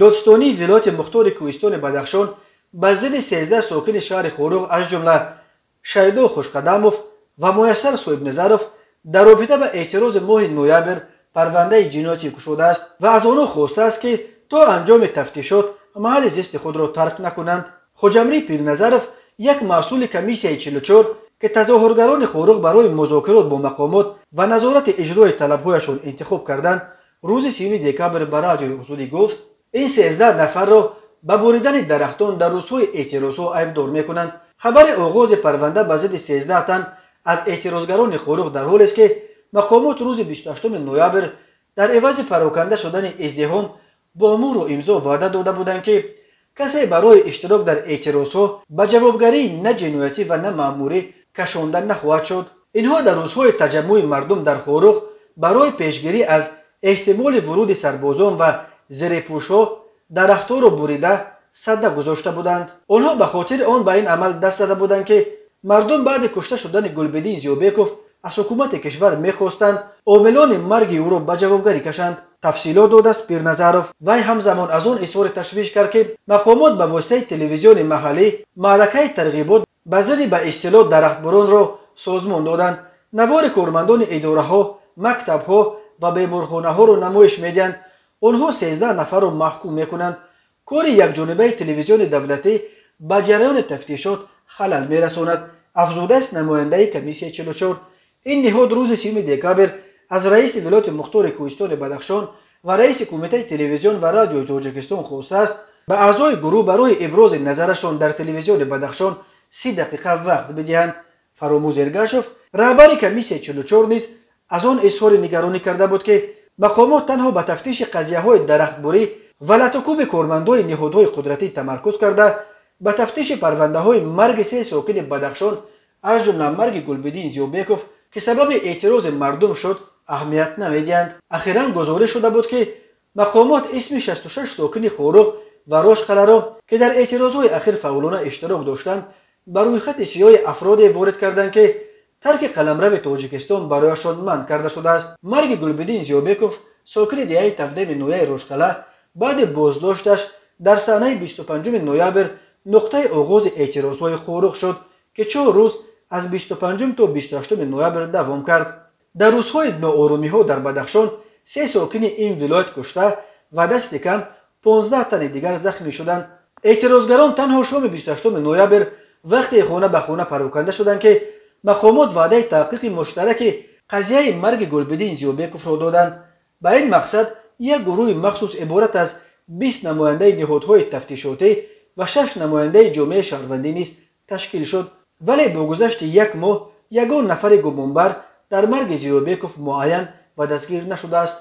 додстонии вилояти мухтори кӯҳистони бадахшон ба зидди сездаҳ сокини шаҳри хоруғ аз ҷумла шайдо хушқадамов ва муяссар соҳибназаров дар робита ба эътирози моҳи ноябр парвандаи ҷиноятӣ кушодааст ва аз онҳо хостааст ки то анҷоми тафтишот маҳалли зисти худро тарк накунанд. Хоҷамрӣ пирназаров як масъули комиссияи чилучор ки тазоҳургарони хоруғ барои музокирот бо мақомот ва назорати иҷрои талабҳояшон интихоб карданд рӯзи сюми декабр ба радиои озодӣ гуфт ин сездаҳ нафарро ба буридани дарахтон дар рӯзҳои эътирозҳо айбдор мекунанд. Хабари оғози парванда ба зидди сездаҳ тан аз эътирозгарони хоруғ дар ҳолест ки мақомот рӯзи 28 ноябр дар эвази пароканда шудани издиҳом бо муру имзо ваъда дода буданд ки касе барои иштирок дар эътирозҳо ба ҷавобгарии на ҷиноятӣ ва на маъмурӣ кашонда нахоҳад шуд. Инҳо дар рӯзҳои таҷаммӯи мардум дар хоруғ барои пешгирӣ аз эҳтимоли вуруди сарбозон ва зерепӯшҳо дарахтҳоро бурида садда гузошта буданд. Онҳо ба хотири он ба ин амал даст зада буданд ки мардум баъди кушта шудани гулбедин зиёбеков аз ҳукумати кишвар мехостанд. Омилони марги ӯро ба ҷавобгарӣ кашанд тафсилот додааст пирназаров. Вай ҳамзамон аз он изҳори ташвиш кард ки мақомот ба воситаи телевизиони маҳаллӣ маъракаи тарғибот ба зидди ба истилоҳ дарахтбуронро созмон доданд. Навори кормандони идораҳо мактабҳо ва беморхонаҳоро намоиш медиҳанд онҳо сездаҳ нафарро маҳкум мекунанд. Кори якҷонибаи телевизиони давлатӣ ба ҷараёни тафтишот халал мерасонад. Афзудааст намояндаи комиссияи чилучор ин ниҳод рӯзи сюми декабр аз раиси вилояти мухтори кӯҳистони бадахшон ва раиси кумитаи телевизион ва радиои тоҷикистон хостааст ба аъзои гурӯҳ барои ибрози назарашон дар телевизиони бадахшон си дақиқа вақт бидиҳанд. Фаромӯз эргашов раҳбари комиссияи чилучор низ аз он изҳори нигаронӣ карда буд ки мақомот танҳо ба тафтиши қазияҳои дарахтбурӣ ва латукуби кормандои ниҳодҳои қудратӣ тамаркуз карда ба тафтиши парвандаҳои марги се сокини бадахшон аз ҷумла марги гулбидин зиёбеков ки сабаби эътирози мардум шуд аҳамият намедиҳанд. Ахиран гузориш шуда буд ки мақомот исми 66 сокини хоруғ ва рошқаларо ки дар эътирозҳои ахир фаъолона иштирок доштанд ба рӯйхати сиёҳи афроде ворид карданд ки тарки қаламрави тоҷикистон барояшон манъ карда шудааст. Марги гулбидин зиёбеков сокини диҳаи тавдеми нояи рошқала баъди боздошташ дар саҳнаи 25 ноябр нуқтаи оғози эътирозҳои хоруғ шуд ки чор рӯз аз 25 то 28 ноябр давом кард. Дар рӯзҳои нооромиҳо дар бадахшон се сокини ин вилоят кушта ва дасти кам 15 тани дигар захмӣ шуданд эътирозгарон танҳо шоми 28 ноябр вақте хона ба хона пароканда шуданд ки мақомот ваъдаи таҳқиқи муштараки қазияи марги гулбидин зиёбековро доданд. Ба ин мақсад як гурӯҳи махсус иборат аз бист намояндаи ниҳодҳои тафтишотӣ ва шаш намояндаи ҷомеаи шаҳрвандӣ низ ташкил шуд. Вале бо гузашти як моҳ ягон нафари гумонбар дар марги зиёбеков муайян ва дастгир нашудааст